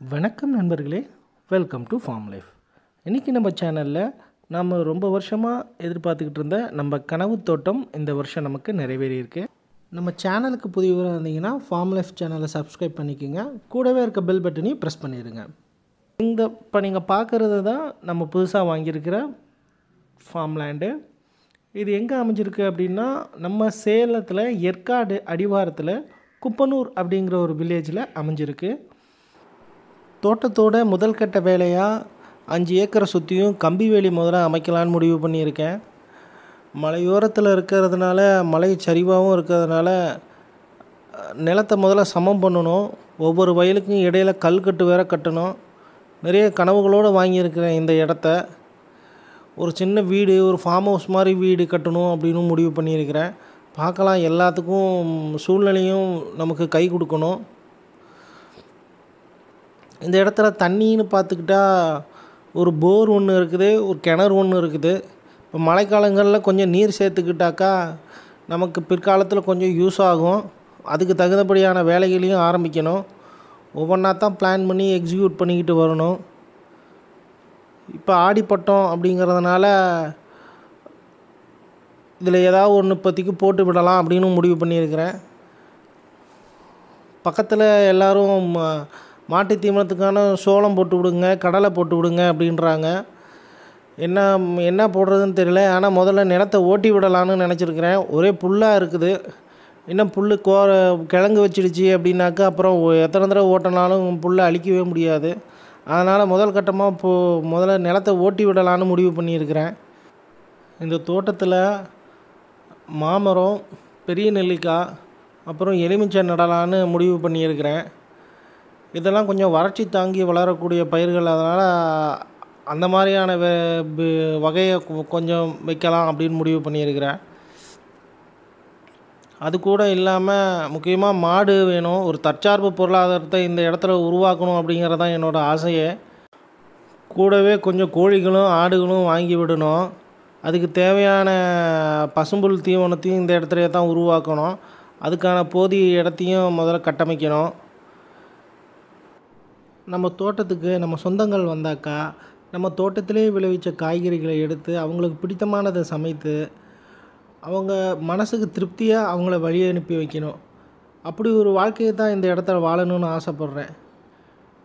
வணக்கம் நண்பர்களே welcome to form life இன்றைக்கி நம்ம சேனலில் நாம் ரொம்ப வருஷமாக எதிர்பார்த்துக்கிட்டு இருந்த நம்ம கனவு தோட்டம் இந்த வருஷம் நமக்கு நிறைவேறியிருக்கு நம்ம சேனலுக்கு புதியவராக இருந்தீங்கன்னா ஃபார்ம் லைஃப் சேனலை சப்ஸ்கிரைப் பண்ணிக்கோங்க. கூடவே இருக்க பெல் பட்டனையும் ப்ரெஸ் பண்ணிடுங்க. இந்த இப்போ நீங்கள் பார்க்குறது தான் நம்ம புதுசாக வாங்கியிருக்கிற ஃபார்ம் லேண்டு இது எங்கே அமைஞ்சிருக்கு அப்படின்னா நம்ம சேலத்தில் ஏற்காடு அடிவாரத்தில் குப்பனூர் அப்படிங்கிற ஒரு வில்லேஜில் அமைஞ்சிருக்கு. தோட்டத்தோட முதல் கட்ட வேலையாக அஞ்சு ஏக்கரை சுற்றியும் கம்பி வேலி முதல்ல அமைக்கலான்னு முடிவு பண்ணியிருக்கேன். மலையோரத்தில் இருக்கிறதுனால மலை சரிவாகவும் இருக்கிறதுனால நிலத்தை முதல்ல சமம் பண்ணணும். ஒவ்வொரு வயலுக்கும் இடையில கல் கட்டு வேற கட்டணும். நிறைய கனவுகளோடு வாங்கியிருக்கிறேன் இந்த இடத்த. ஒரு சின்ன வீடு ஒரு ஃபார்ம் ஹவுஸ் மாதிரி வீடு கட்டணும் அப்படின்னு முடிவு பண்ணியிருக்கிறேன். பார்க்கலாம் எல்லாத்துக்கும் சூழ்நிலையும் நமக்கு கை கொடுக்கணும். இந்த இடத்துல தண்ணின்னு பார்த்துக்கிட்டா ஒரு போர் ஒன்று இருக்குது ஒரு கிணறு ஒன்று இருக்குது. இப்போ மழைக்காலங்களில் கொஞ்சம் நீர் சேர்த்துக்கிட்டாக்கா நமக்கு பிற்காலத்தில் கொஞ்சம் யூஸ் ஆகும். அதுக்கு தகுந்தபடியான வேலைகளையும் ஆரம்பிக்கணும். ஒவ்வொன்றா தான் பிளான் பண்ணி எக்ஸிக்யூட் பண்ணிக்கிட்டு வரணும். இப்போ ஆடிப்பட்டம் அப்படிங்கிறதுனால இதில் ஏதாவது ஒன்று இப்போதைக்கு போட்டு விடலாம் அப்படின்னு முடிவு பண்ணியிருக்கிறேன். பக்கத்தில் எல்லோரும் மாட்டு தீவனத்துக்கான சோளம் போட்டு விடுங்க கடலை போட்டு விடுங்க அப்படின்றாங்க. என்ன என்ன போடுறதுன்னு தெரியல. ஆனால் முதல்ல நிலத்தை ஓட்டி விடலான்னு நினச்சிருக்கிறேன். ஒரே புல்லாக இருக்குது. இன்னும் புல் கோ கிழங்கு வச்சிடுச்சு அப்படின்னாக்கா அப்புறம் எத்தனை தடவை ஓட்டினாலும் புல்லை அழிக்கவே முடியாது. அதனால் முதல் கட்டமாக இப்போ முதல்ல நிலத்தை ஓட்டி விடலான்னு முடிவு பண்ணியிருக்கிறேன். இந்த தோட்டத்தில் மாமரம் பெரிய நெல்லிக்காய் அப்புறம் எலுமிச்சை நடலான்னு முடிவு பண்ணியிருக்கிறேன். இதெல்லாம் கொஞ்சம் வறட்சி தாங்கி வளரக்கூடிய பயிர்கள் அதனால் அந்த மாதிரியான வே- வகையை கொஞ்சம் வைக்கலாம் அப்படின்னு முடிவு பண்ணியிருக்கிறேன். அது கூட இல்லாமல் முக்கியமாக மாடு வேணும். ஒரு தற்சார்பு பொருளாதாரத்தை இந்த இடத்துல உருவாக்கணும் அப்படிங்கிறது தான் என்னோடய ஆசையே. கூடவே கொஞ்சம் கோழிகளும் ஆடுகளும் வாங்கி விடணும். அதுக்கு தேவையான பசும்புல் தீவனத்தையும் இந்த இடத்துல தான் உருவாக்கணும். அதுக்கான போதிய இடத்தையும் முதல்ல கட்டமைக்கணும். நம்ம தோட்டத்துக்கு நம்ம சொந்தங்கள் வந்தாக்கா நம்ம தோட்டத்திலே விளைவிச்ச காய்கறிகளை எடுத்து அவங்களுக்கு பிடித்தமானதை சமைத்து அவங்க மனசுக்கு திருப்தியாக அவங்கள வழி அனுப்பி வைக்கணும். அப்படி ஒரு வாழ்க்கையை தான் இந்த இடத்துல வாழணும்னு ஆசைப்பட்றேன்.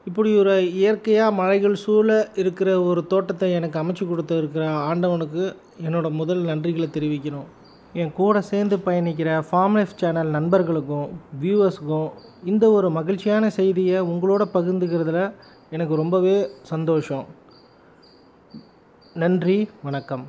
இப்படி ஒரு இயற்கையாக மழைகள் சூழ இருக்கிற ஒரு தோட்டத்தை எனக்கு அமைச்சு கொடுத்து இருக்கிற ஆண்டவனுக்கு என்னோடய முதல் நன்றிகளை தெரிவிக்கணும். என் கூட சேர்ந்து பயணிக்கிற ஃபார்ம் லைஃப் சேனல் நண்பர்களுக்கும் வியூவர்ஸுக்கும் இந்த ஒரு மகிழ்ச்சியான செய்தியை உங்களோட பகிர்ந்துக்கிறதுல எனக்கு ரொம்பவே சந்தோஷம். நன்றி வணக்கம்.